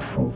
helpful.